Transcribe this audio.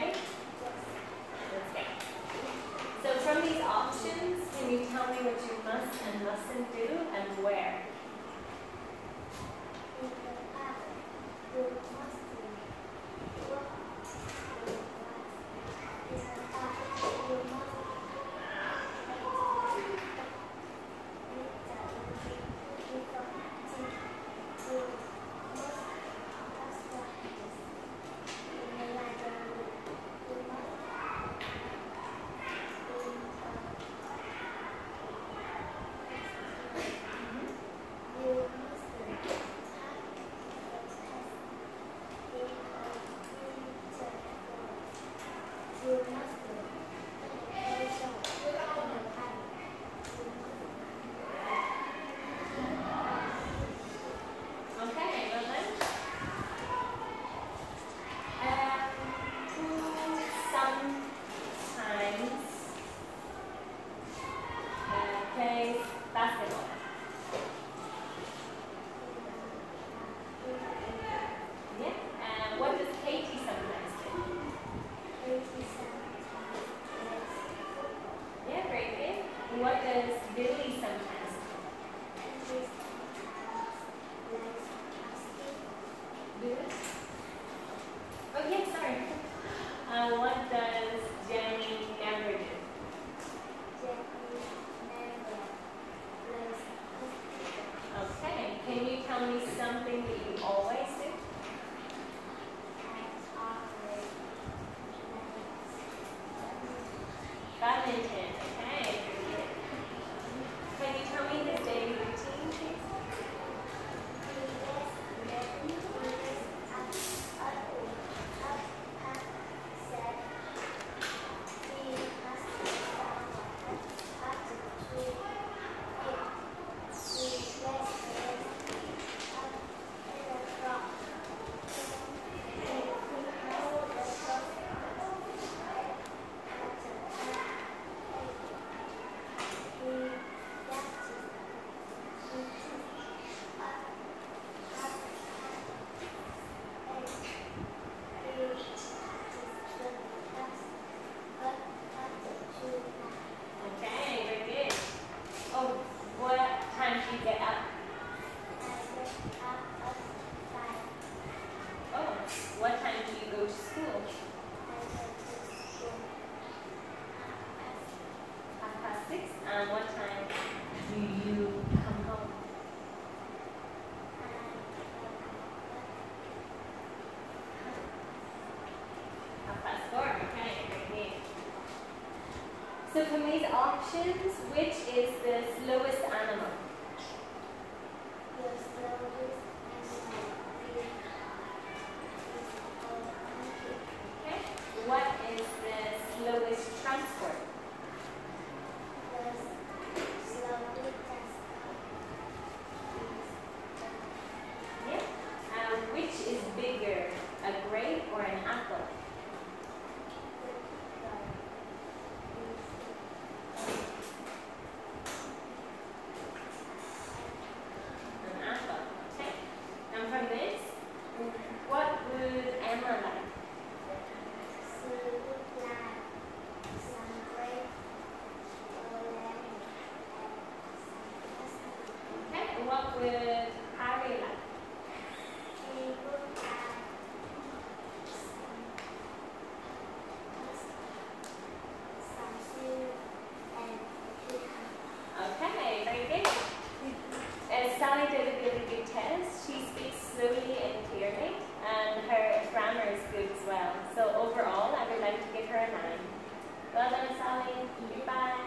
ready? So from these options, can you tell me what you must and mustn't do and where? me something that you always time, what time do you come home? Half past four, okay, great. So from these options, which is the slowest animal? with Arela. Okay, very good. Uh, Sally did a really good test. She speaks slowly and clearly, and her grammar is good as well. So overall, I would like to give her a 9. Well done, Sally. Goodbye.